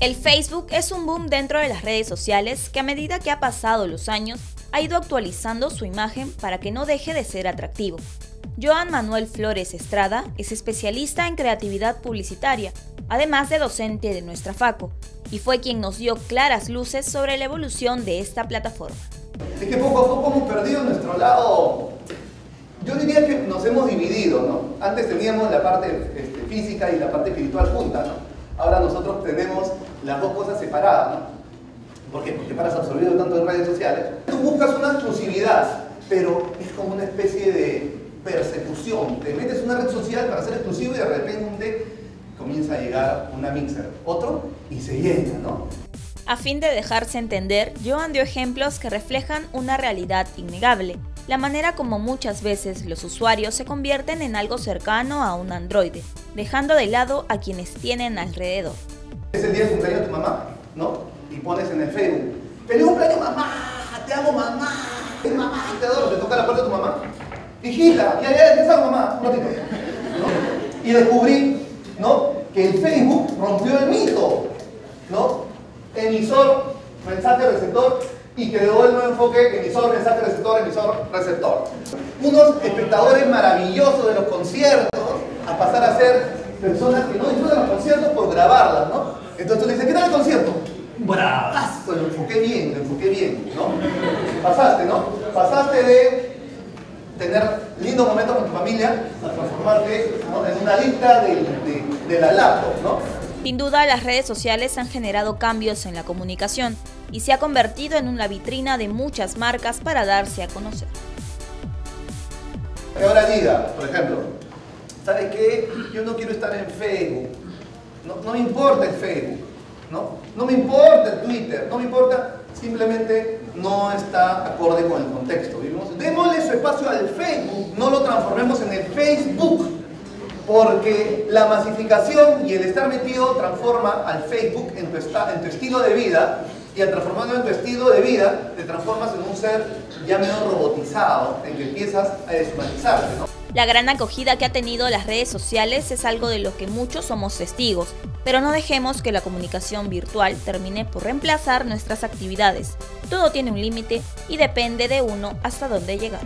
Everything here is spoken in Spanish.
El Facebook es un boom dentro de las redes sociales que a medida que ha pasado los años ha ido actualizando su imagen para que no deje de ser atractivo. Joan Manuel Flores Estrada es especialista en creatividad publicitaria, además de docente de nuestra FACO, y fue quien nos dio claras luces sobre la evolución de esta plataforma. Es que poco a poco hemos perdido nuestro lado, yo diría que nos hemos dividido, ¿no? Antes teníamos la parte este, física y la parte espiritual junta, ¿no? Ahora nosotros tenemos las dos cosas separadas, ¿no? ¿Por qué? Porque paras absorbido tanto en redes sociales. Tú buscas una exclusividad, pero es como una especie de persecución. Te metes en una red social para ser exclusivo y de repente comienza a llegar una mixer, otro y se llena, ¿no? A fin de dejarse entender, Joan dio ejemplos que reflejan una realidad innegable, la manera como muchas veces los usuarios se convierten en algo cercano a un androide, dejando de lado a quienes tienen alrededor. Es el día de cumpleaños de tu mamá, ¿no? Y pones en el Facebook, ¡Feliz cumpleaños mamá! ¡Te amo mamá! ¡Mamá! ¡Te adoro! ¿Te toca la puerta de tu mamá? Hijita, ya, ya, ya mamá, un ratito. ¿No? Y descubrí, ¿no? Que el Facebook rompió el mito, ¿no? Emisor, mensaje, receptor, y creó el nuevo enfoque emisor, mensaje, receptor, receptor. Unos espectadores maravillosos de los conciertos a pasar a ser personas que no disfrutan los conciertos por grabarlas, ¿no? Entonces tú le dices, ¿qué tal el concierto? Bravazo, lo enfoqué bien, lo enfoqué bien, ¿no? Pasaste, ¿no? Pasaste de tener lindos momentos con tu familia a transformarte en una lista de, de, de la laptop, ¿no? Sin duda, las redes sociales han generado cambios en la comunicación y se ha convertido en una vitrina de muchas marcas para darse a conocer. Que ahora diga, por ejemplo, ¿sabes qué? Yo no quiero estar en Facebook. No, me importa el Facebook. ¿no? no me importa el Twitter. No me importa. Simplemente no está acorde con el contexto. Vivimos, démosle su espacio al Facebook. No lo transformemos en el Facebook porque la masificación y el estar metido transforma al Facebook en tu, en tu estilo de vida y al transformarlo en tu estilo de vida te transformas en un ser ya menos robotizado, en que empiezas a deshumanizarte. La gran acogida que ha tenido las redes sociales es algo de lo que muchos somos testigos, pero no dejemos que la comunicación virtual termine por reemplazar nuestras actividades. Todo tiene un límite y depende de uno hasta dónde llegar.